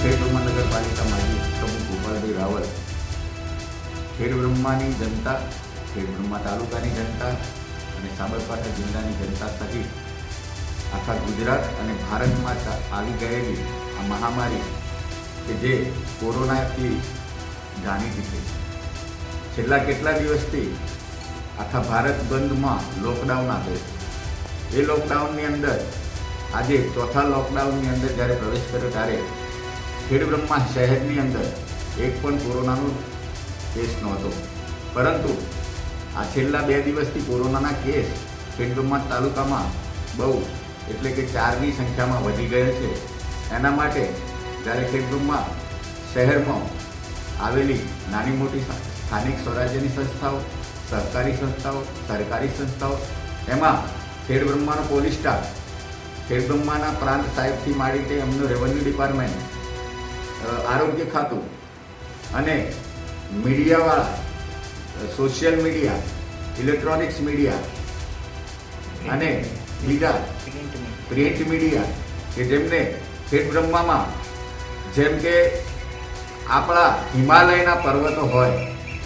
ખેડબ્રહ્મા નગરપાલિકા માજી પ્રમુખ ગોપાલભાઈ રાવલ, ખેડબ્રહ્માની જનતા, ખેડબ્રહ્મા તાલુકાની જનતા અને સાબરકાંઠા જિલ્લાની જનતા સહિત આખા ગુજરાત અને ભારતમાં આવી ગયેલી આ મહામારી કે જે કોરોનાથી જાણીતી છે. છેલ્લા કેટલા દિવસથી આખા ભારત બંધમાં લોકડાઉન આવે છે. એ લોકડાઉનની અંદર આજે ચોથા લોકડાઉનની અંદર જ્યારે પ્રવેશ કર્યો ત્યારે ખેડબ્રહ્મા શહેરની અંદર એક પણ કોરોનાનો કેસ નહોતો. પરંતુ આ છેલ્લા બે દિવસથી કોરોનાના કેસ ખેડબ્રહ્મા તાલુકામાં બહુ, એટલે કે ચારની સંખ્યામાં વધી ગયેલ છે. એના માટે જ્યારે ખેડબ્રહ્મા શહેરમાં આવેલી નાની મોટી સ્થાનિક સ્વરાજ્યની સંસ્થાઓ સહકારી સંસ્થાઓ, સરકારી સંસ્થાઓ, એમાં ખેડબ્રહ્માનો પોલીસ સ્ટાફ ખેડબ્રહ્માના પ્રાંત સાહેબથી માંડીને એમનું રેવન્યુ ડિપાર્ટમેન્ટ આરોગ્ય ખાતું અને મીડિયાવાળા સોશિયલ મીડિયા ઇલેક્ટ્રોનિક્સ મીડિયા અને બીજા પ્રિન્ટ મીડિયા કે જેમને ખેડબ્રહ્મામાં જેમ કે આપણા હિમાલયના પર્વતો હોય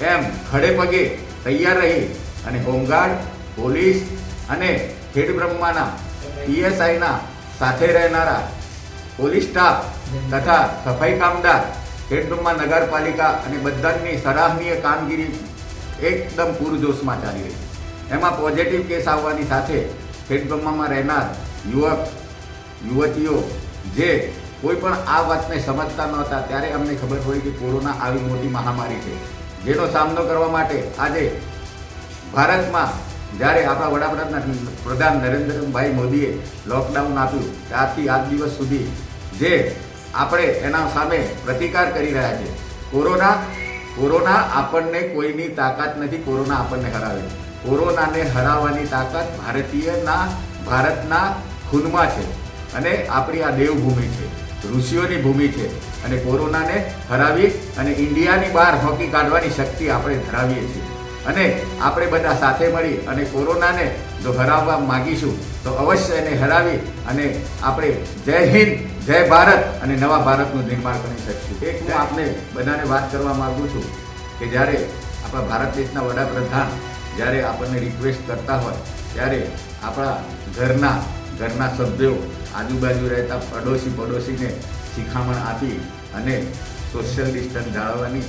એમ ખડે પગે તૈયાર રહી અને હોમગાર્ડ પોલીસ અને ખેડબ્રહ્માના પીએસઆઈના સાથે રહેનારા પોલીસ સ્ટાફ તથા સફાઈ કામદાર, ખેડબ્રહ્મા નગરપાલિકા અને બધાની સરાહનીય કામગીરી એકદમ પૂરજોશમાં ચાલી રહી એમાં પોઝિટિવ કેસ આવવાની સાથે ખેડબ્રહ્મામાં રહેનાર યુવક, યુવતીઓ જે કોઈ પણ આ વાતને સમજતા નહોતા ત્યારે અમને ખબર પડી કે કોરોના આવી મોટી મહામારી છે. જેનો સામનો કરવા માટે આજે ભારતમાં જ્યારે આપણા વડાપ્રધાન પ્રધાન નરેન્દ્રભાઈ મોદીએ લોકડાઉન આપ્યું, ત્યારથી આજ દિવસ સુધી જે આપણે એના સામે પ્રતિકાર કરી રહ્યા છે, કોરોના કોરોના આપણને કોઈની તાકાત નથી, કોરોના આપણને હરાવે કોરોનાને હરાવવાની તાકાત ભારતીયના, ભારતના ખૂનમાં છે અને આપણી આ દેવભૂમિ છે, ઋષિઓની ભૂમિ છે અને કોરોનાને હરાવી અને ઇન્ડિયાની બહાર હોકી કાઢવાની શક્તિ આપણે ધરાવીએ છીએ. અને આપણે બધા સાથે મળી અને કોરોનાને જો હરાવવા માગીશું. તો અવશ્ય એને હરાવી અને આપણે જય હિન્દ જય ભારત અને નવા ભારતનું નિર્માણ કરી શકીશું. એક હું આપને બધાને વાત કરવા માગું છું કે જ્યારે આપણા ભારત દેશના વડાપ્રધાન જ્યારે આપણને રિક્વેસ્ટ કરતા હોય ત્યારે આપણા ઘરના ઘરના સભ્યો આજુબાજુ રહેતા પડોશી પડોશીને શિખામણ આપી અને સોશિયલ ડિસ્ટન્સ જાળવવાની